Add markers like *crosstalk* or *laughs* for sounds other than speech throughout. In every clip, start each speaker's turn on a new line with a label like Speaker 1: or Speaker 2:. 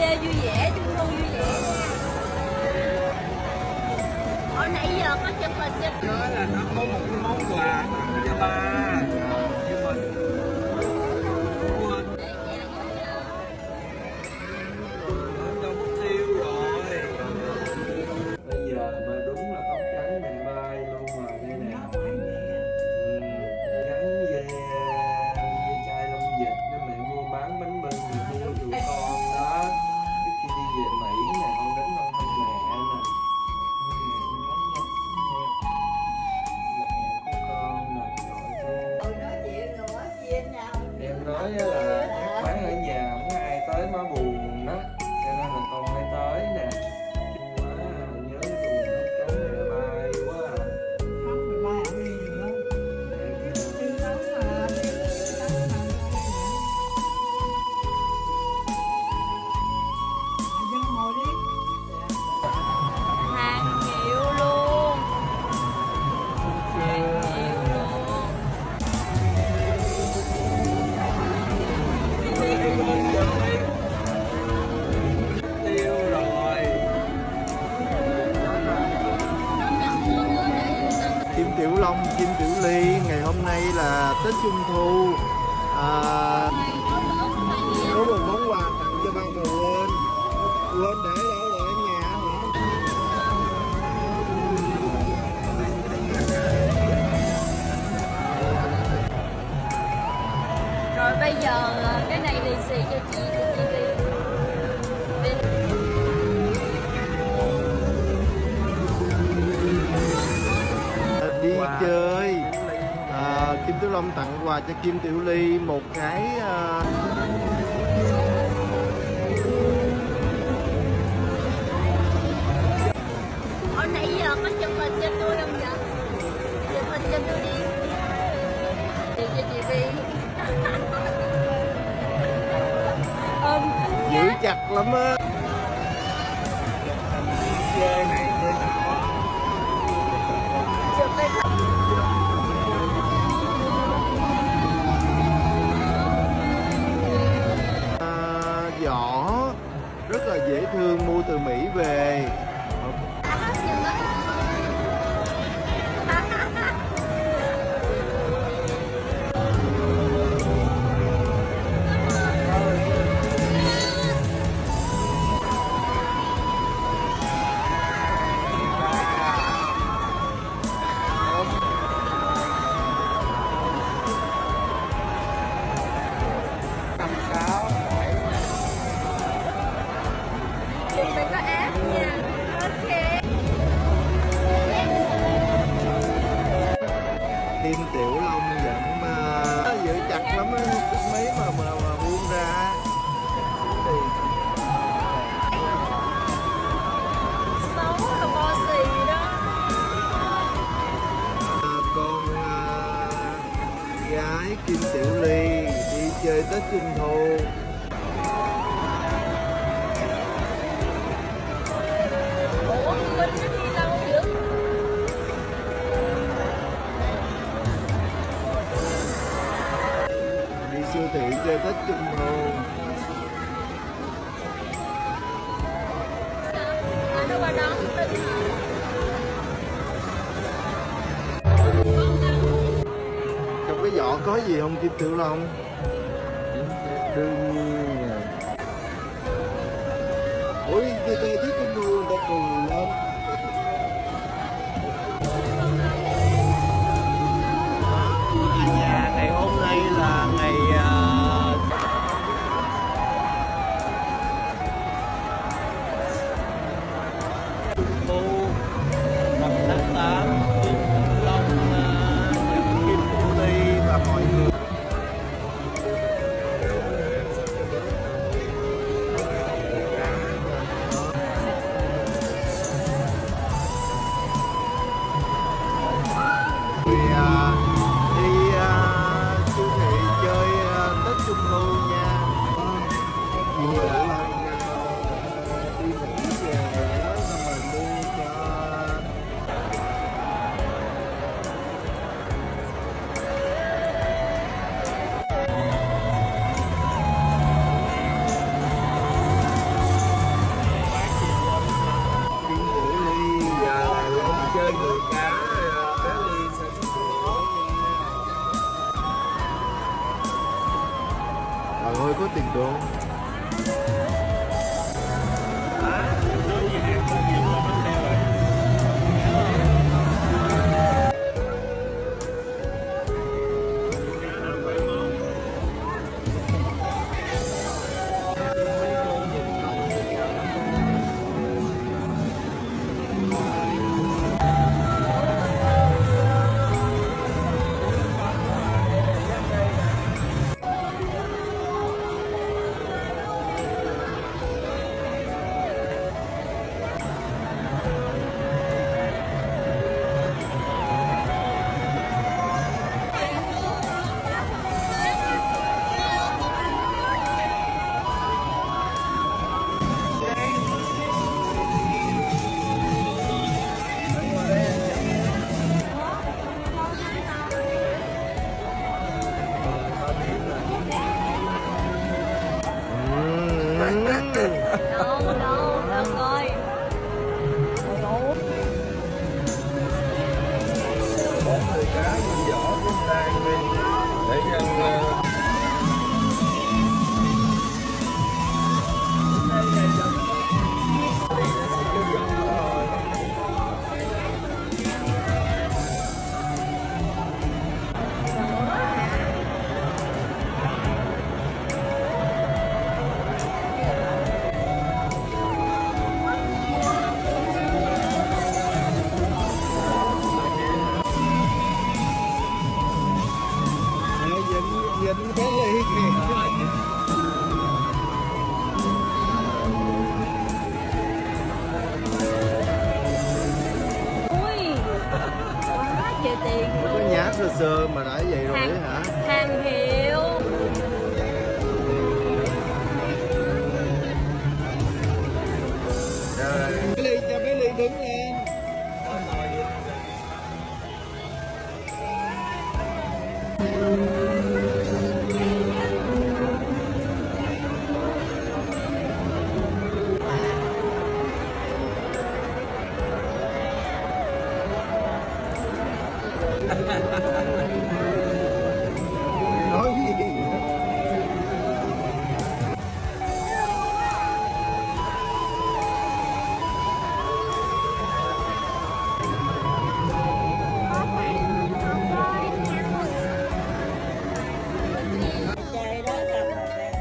Speaker 1: chơi vui vẻ trung thu vui vẻ. Nha hồi nãy giờ có chụp hình cho
Speaker 2: nhớ là nó có một cái món quà tặng cho ba.
Speaker 3: Trung Thu à, Có một món quà tặng cho ba người quên Quên để Kim Tiểu Long tặng quà cho Kim Tiểu Ly một cái à,
Speaker 1: hồi nãy giờ có chụp hình cho tôi không vậy? Chụp hình cho tôi đi. Chị cho chị đi?
Speaker 3: giữ chặt lắm á Kim Tiểu Long vẫn mà giữ chặt lắm mấy mà mà, mà buông ra con à, gái Kim Tiểu Ly đi chơi Tết Trung Thu về Tết Trung Thu trong cái giỏ có gì không, Kim Tiểu Long? Đương nhiên. Rồi ủa người ta thích cái đùa người ta cười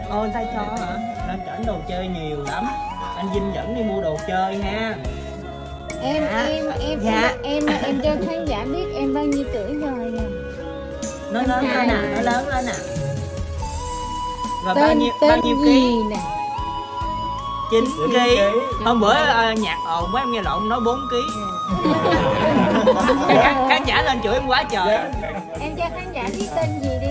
Speaker 2: Ôi, tay
Speaker 3: cho
Speaker 4: hả? Lên trển đồ chơi nhiều lắm Anh Vinh dẫn đi mua đồ chơi ha
Speaker 5: em
Speaker 4: Dạ.
Speaker 5: em em
Speaker 4: Dạ.
Speaker 5: em em cho khán giả biết em bao nhiêu tuổi rồi nè
Speaker 4: Nó lớn lên nè, nó lớn lên nè Rồi bao
Speaker 5: tên
Speaker 4: nhiêu, bao
Speaker 5: tên
Speaker 4: nhiêu
Speaker 5: gì
Speaker 4: ký?
Speaker 5: nè?
Speaker 4: 9 ký. Hôm bữa ờ, nhạc ồn quá em nghe lộn nói 4 ký. Khán, khán giả lên chửi em quá trời.
Speaker 5: Em cho khán giả biết tên gì đi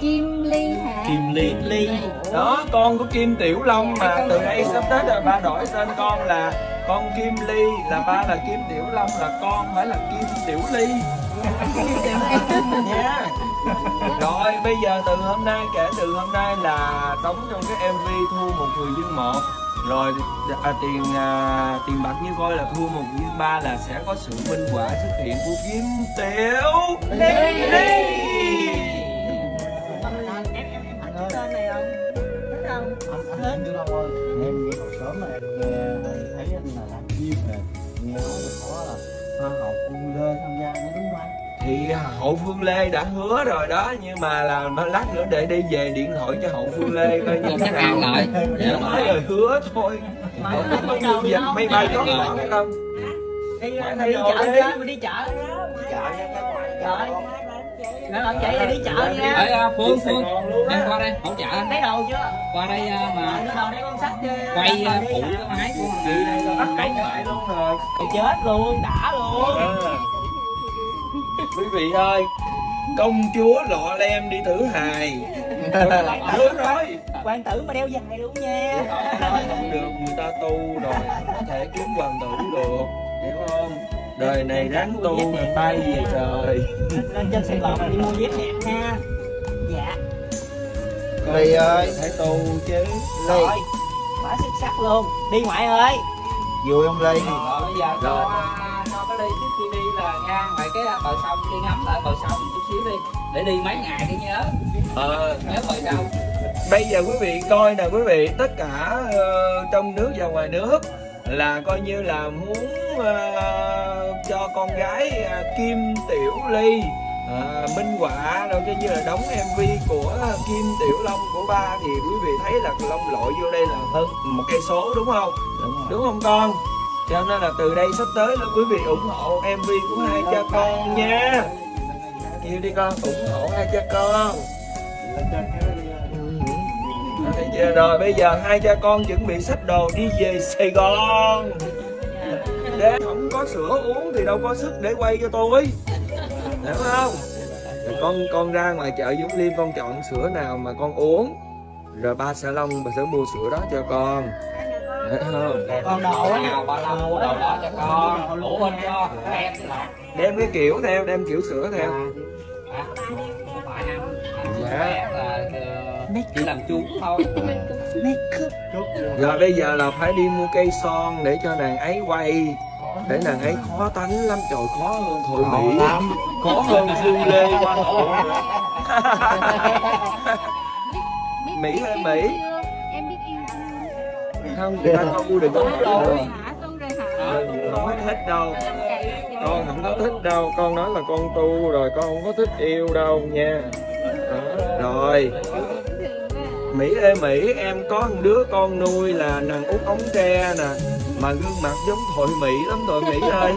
Speaker 5: Kim Ly hả?
Speaker 2: Kim Ly
Speaker 4: Ly.
Speaker 2: Đó con của Kim Tiểu Long mà. Từ đây sắp Tết rồi ba đổi tên con là con Kim Ly là ba là Kim Tiểu Long là con phải là Kim Tiểu Ly. *laughs* Nha rồi bây giờ từ hôm nay kể từ hôm nay là đóng trong cái MV thu một người dân một. Rồi à, tiền à, tiền bạc như coi là thu một dân ba là sẽ có sự minh họa xuất hiện của Kim Tiểu Ly.
Speaker 4: Em không? Thích không? Thích
Speaker 6: Anh Long ơi, em nghĩ hồi sớm này em nghe thấy anh là làm phim nè Nghe nói là có là hoa hậu Phương Lê tham gia nó đúng không anh?
Speaker 2: thì hậu phương lê đã hứa rồi đó nhưng mà là nó lát nữa để đi về điện thoại cho hậu phương lê coi như thế nào lại nói rồi hứa thôi
Speaker 4: Mà đi đâu?
Speaker 2: mấy bay có ngọn hay không
Speaker 4: Đi, đi, đi
Speaker 2: thay
Speaker 4: chợ
Speaker 2: đồ
Speaker 4: chứ,
Speaker 2: đi.
Speaker 4: đi chợ Rồi Rồi làm chị là đi chợ
Speaker 7: Đấy,
Speaker 4: nha.
Speaker 7: à, Phương, Phương, em
Speaker 2: á.
Speaker 7: Qua đây hỗ trợ. Anh.
Speaker 4: Lấy đồ chưa?
Speaker 7: Qua đây à,
Speaker 4: Rồi,
Speaker 7: mà
Speaker 4: đưa đồ đây con sách chưa?
Speaker 7: quay à, phụ cái máy của
Speaker 2: chị đây bắt cảnh lại luôn rồi.
Speaker 4: Chết luôn, đã luôn.
Speaker 2: Ờ. quý vị ơi công chúa lọ lem đi thử hài. *laughs* Hứa nói
Speaker 4: Hoàng tử mà đeo dài luôn nha.
Speaker 2: Nói không được người ta tu rồi có thể kiếm hoàng tử được hiểu không đời này ráng tu ngày bay về trời.
Speaker 4: Lên trên Sài Gòn mà đi mua dép đẹp ha. Dạ.
Speaker 3: Ly ơi.
Speaker 2: phải tu chứ.
Speaker 4: Rồi. Quá xuất sắc luôn. Đi ngoại ơi.
Speaker 3: Vui không Ly?
Speaker 2: Ờ, bây giờ cho
Speaker 7: cho cái ly trước khi đi là nha. Ngoài cái bờ sông đi ngắm lại bờ sông chút xíu đi. Để đi mấy ngày đi nhớ.
Speaker 2: Ờ,
Speaker 7: nhớ bờ sông.
Speaker 2: Bây giờ quý vị coi nè quý vị tất cả ờ, trong nước và ngoài nước là coi như là muốn ờ, cho con gái ờ, Kim Tiểu Ly. Ờ, minh họa đâu cho như là đóng MV của Kim Tiểu Long của ba thì quý vị thấy là Long lội vô đây là hơn một cây số đúng không?
Speaker 6: Đúng rồi.
Speaker 2: Đúng không con? Cho nên là từ đây sắp tới là quý vị ủng hộ MV của hai cha con nha. Kêu đi con ủng hộ hai cha con? Rồi bây giờ hai cha con chuẩn bị xách đồ đi về Sài Gòn Để không có sữa uống thì đâu có sức để quay cho tôi. Hiểu không? Rồi con con ra ngoài chợ Dũng Liêm con chọn sữa nào mà con uống. Rồi ba sẽ Long bà sẽ mua sữa đó cho con. Hiểu không?
Speaker 4: con đồ
Speaker 7: nào ba long mua đồ đó cho con. Ủ bên cho
Speaker 2: Đem cái kiểu theo, đem kiểu sữa theo.
Speaker 7: Anh anh
Speaker 2: Dạ.
Speaker 7: là ờ, chỉ làm chú thôi. *laughs*
Speaker 2: Rồi bây giờ là phải đi mua cây son để cho nàng ấy quay Để nàng ấy khó tánh lắm. Trời khó hơn Thôi Mỹ Khó hơn Phương Lê
Speaker 5: biết *laughs*
Speaker 2: Mỹ
Speaker 5: yêu
Speaker 2: Mỹ?
Speaker 5: em biết yêu
Speaker 2: Không, người ta không mua được con
Speaker 7: Rồi.
Speaker 2: Không có thích đâu. Con không có thích đâu. Con nói là con tu rồi con không có thích yêu đâu nha. Rồi Mỹ ơi Mỹ em có một đứa con nuôi là nàng út ống tre nè. Mà gương mặt giống thoại Mỹ lắm thoại Mỹ ơi.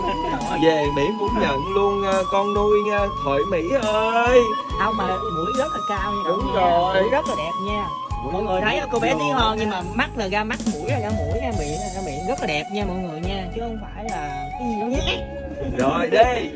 Speaker 2: Về Mỹ muốn nhận luôn ờ, con nuôi nha thoại Mỹ ơi.
Speaker 4: Không mà mũi rất là cao nha
Speaker 2: Đúng rồi.
Speaker 4: mũi rất là đẹp nha. Mọi người thấy cô bé tí hon nhưng mà mắt là ra mắt mũi là ra mũi ra miệng là ra miệng rất là đẹp nha mọi người nha chứ không phải là cái gì đâu nhé
Speaker 2: rồi đi